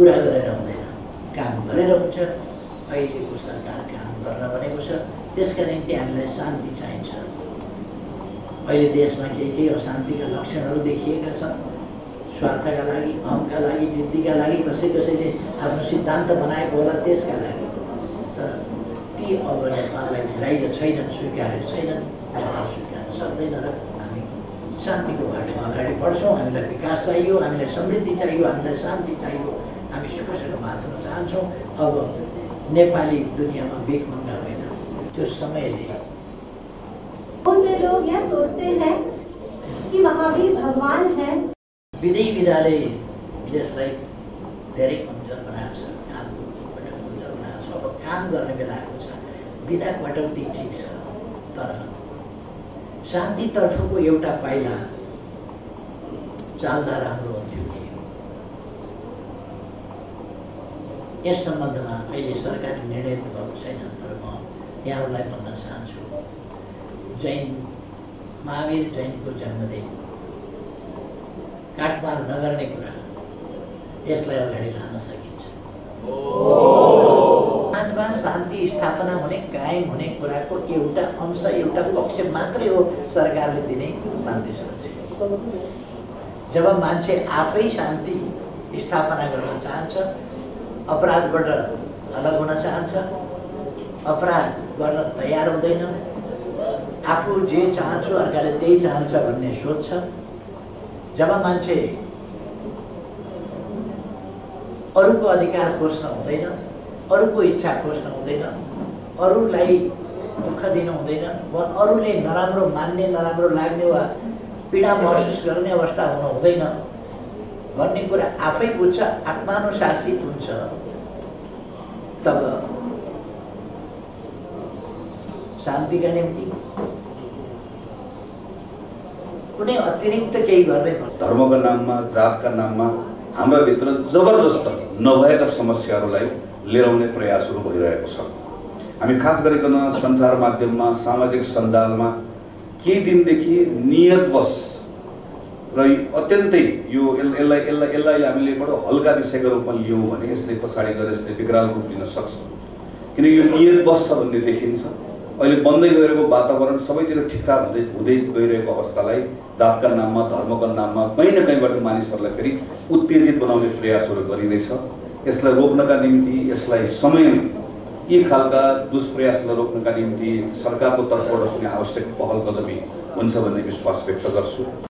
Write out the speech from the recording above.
पुरा गरेर हुँदैन काम गरेर हुन्छ अहिलेको सरकार काम गर्न भनेको छ त्यसका निम्ति हामीलाई शान्ति चाहिन्छ अहिले देशमा केही केही अशान्तिका लक्षणहरू देखिएका छन् स्वार्थका लागि अहमका लागि जिद्दीका लागि कसै कसैले आफ्नो सिद्धान्त बनाएको होला त्यसका लागि तर ती अब नेपाललाई भुलाइर छैनन् स्वीकारेको छैनन् नेपाल स्वीकार्न सक्दैन र हामी शान्तिको बाटोमा अगाडि बढ्छौँ हामीलाई विकास चाहियो हामीलाई समृद्धि चाहियो हामीलाई शान्ति चाहियो हामी सुखसँग बाँच्न चाहन्छौँ अब नेपाली दुनियाँमा मङ्गा होइन त्यो समयले बहुत से लोग यह सोचते हैं कि महावीर भगवान है। विधि विधाले देशलाई धेरै कमज़ोर बनाएको छ कामको पनि कमज़ोर बनाएको छ अब काम गर्ने बेला आएको छ बिना कटौती ठिक छ तर। शान्तितर्फको एउटा पाइला। चाल्दा राम्रो हुन्थ्यो यस सम्बन्धमा अहिले सरकारले निर्णय भएको छैन तर म यहाँहरूलाई भन्न चाहन्छु। जैन महावीर जैनको जन्मदिन। काठमार नगर्ने कुरा यसलाई अगाडि लान सकिन्छ। समाजमा शान्ति स्थापना हुने कायम हुने कुराको एउटा अंश एउटा पक्ष मात्रै हो सरकारले दिने शान्ति सुरक्षा। जब मान्छे आफै शान्ति स्थापना गर्न चाहन्छ अपराधबाट अलग हुन चाहन्छ। अपराध गर्न तयार हुँदैन। आफू जे चाहन्छु अर्काले त्यही चाहन्छ भन्ने सोच्छ। जब मान्छे अरूको अधिकार खोज्न हुँदैन अरूको इच्छा खोज्न हुँदैन अरूलाई दुःख दिनु हुँदैन वा अरूले नराम्रो मान्ने नराम्रो लाग्ने वा पीडा महसुस गर्ने अवस्था हुनु हुँदैन भन्ने कुरा आफै बुझ्छ आत्मानुशासित हुन्छ। तब शान्तिका निम्ति। कुनै अतिरिक्त केही गर्ने धर्मको नाममा जातका नाममा हाम्रा भित्र जबरजस्त नभएका समस्याहरूलाई लिएर आउने प्रयासहरू भइरहेको छ। हामी खास गरिकन सञ्चार माध्यममा सामाजिक सञ्जालमा केही दिनदेखि नियतवश र अत्यन्तै यो यस- यसलाई यसलाई यसलाई हामीले बडो हल्का विषयको रूपमा लियौँ भने यसले पछाडि गएर यसले विकराल रूप लिन सक्छ। किनकि यो नियतवश छ भन्ने देखिन्छ। अहिले बन्दै गइरहेको वातावरण सबैतिर ठिकठाक हुँदै हुँदै गइरहेको अवस्थालाई जातका नाममा धर्मको नाममा कहीँ न कहीँबाट मानिसहरूलाई फेरि उत्तेजित बनाउने प्रयासहरू गरिँदैछ। यसलाई रोक्नका निम्ति यसलाई समय यी खालका दुष्प्रयासलाई रोक्नका निम्ति सरकारको तर्फबाट पनि आवश्यक पहल कदमी हुन्छ भन्ने विश्वास व्यक्त गर्छु।